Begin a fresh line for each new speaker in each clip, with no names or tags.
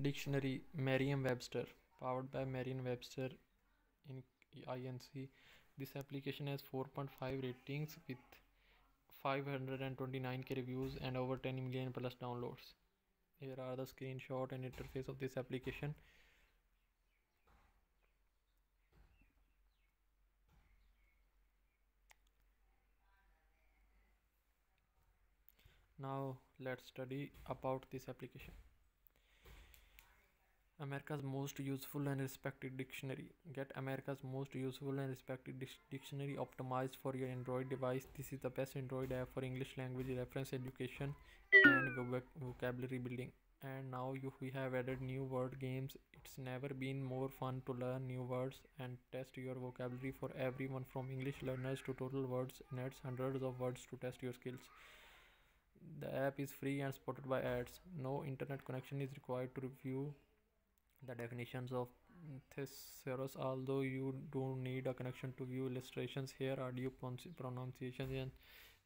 Dictionary Merriam-Webster powered by Merriam-Webster in INC. This application has 4.5 ratings with 529k reviews and over 10 million plus downloads. Here are the screenshot and interface of this application. Now let's study about this application. America's most useful and respected dictionary. Get America's most useful and respected dictionary optimized for your Android device. This is the best Android app for English language reference education and vocabulary building. And now you, we have added new word games. It's never been more fun to learn new words and test your vocabulary for everyone from English learners to total words and adds hundreds of words to test your skills. The app is free and supported by ads. No internet connection is required to review the definitions of thesaurus although you don't need a connection to view illustrations here audio pronunciations and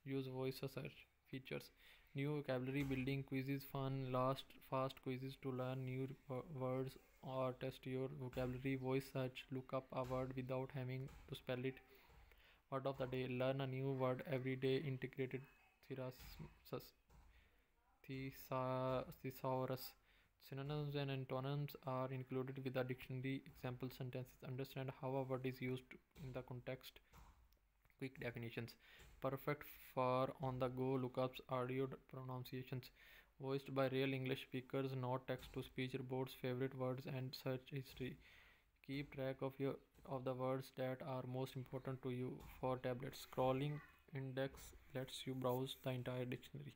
use voice search features. New vocabulary building quizzes fun last fast quizzes to learn new words or test your vocabulary. Voice search look up a word without having to spell it. Word of the day learn a new word every day integrated thesaurus Synonyms and antonyms are included with the dictionary example sentences. Understand how a word is used in the context. Quick definitions. Perfect for on the go lookups, audio pronunciations. Voiced by real English speakers, not text to speech robots, favorite words, and search history. Keep track of your of the words that are most important to you for tablets. Scrolling index lets you browse the entire dictionary.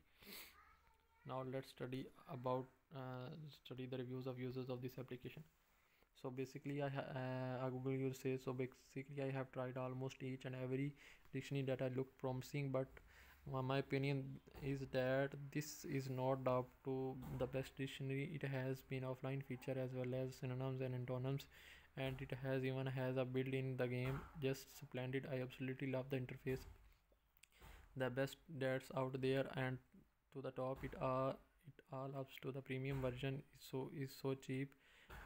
Now let's study about uh, study the reviews of users of this application. So basically i uh, google user says so basically i have tried almost each and every dictionary that i looked promising but my opinion is that this is not up to the best dictionary. It has been offline feature as well as synonyms and antonyms and it has even has a build in the game. Just splendid. I absolutely love the interface. The best that's out there and to the top. It are it all ups to the premium version. So is so cheap.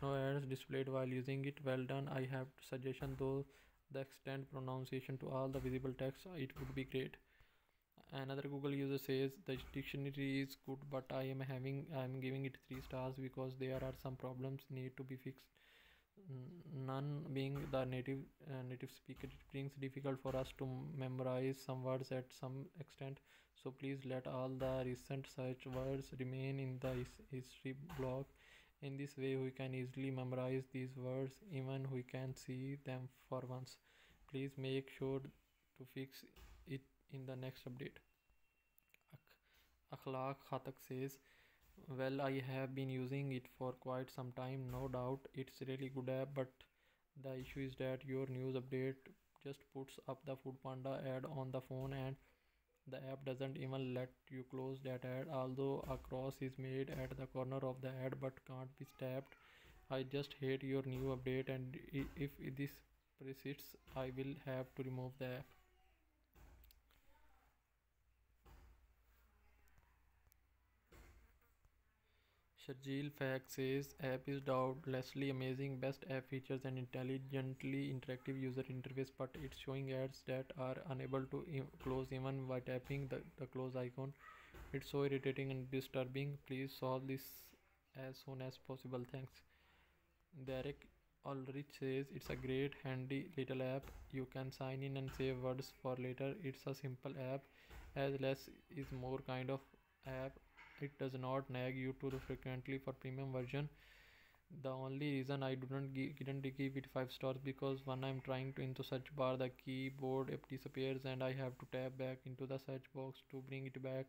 No ads displayed while using it. Well done. I have suggestion though the extend pronunciation to all the visible text. It would be great. Another google user says the dictionary is good but i am having i am giving it three stars because there are some problems need to be fixed none being the native uh, native speaker it brings difficult for us to memorize some words at some extent. So please let all the recent search words remain in the history block. In this way we can easily memorize these words. Even we can see them for once. Please make sure to fix it in the next update. Akhlaq khatak says well i have been using it for quite some time no doubt. It's really good app but the issue is that your news update just puts up the food panda ad on the phone and the app doesn't even let you close that ad although a cross is made at the corner of the ad but can't be tapped. I just hate your new update and if this persists i will have to remove the app Sharjeel Fact says app is doubtlessly amazing, best app features and intelligently interactive user interface, but it's showing ads that are unable to close even by tapping the, the close icon. It's so irritating and disturbing. Please solve this as soon as possible. Thanks. Derek Ulrich says it's a great handy little app. You can sign in and save words for later. It's a simple app as less is more kind of app it does not nag you too frequently for premium version. The only reason i didn't give, didn't give it five stars because when i'm trying to into search bar the keyboard disappears and i have to tap back into the search box to bring it back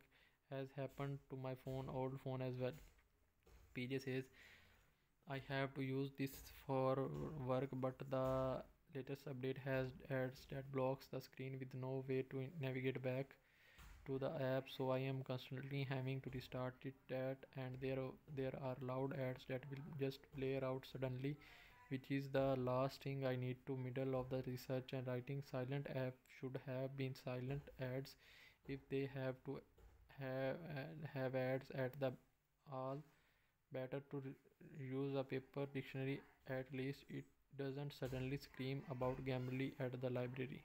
has happened to my phone old phone as well. Pj says i have to use this for work but the latest update has ads that blocks the screen with no way to navigate back to the app so i am constantly having to restart it that and there there are loud ads that will just play out suddenly which is the last thing i need to middle of the research and writing. Silent app should have been silent ads. If they have to have have ads at the all better to use a paper dictionary at least. It doesn't suddenly scream about gambling at the library